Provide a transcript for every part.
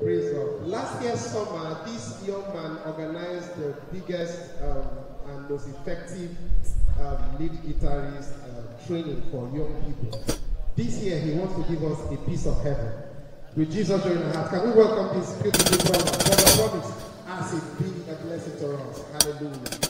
Praise God. Last year summer, this young man organized the biggest um, and most effective um, lead guitarist uh, training for young people. This year, he wants to give us a piece of heaven. With Jesus joining our heart, can we welcome this beautiful brother the Promzy as it be a blessing to us? Hallelujah.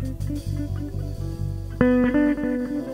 Thank you.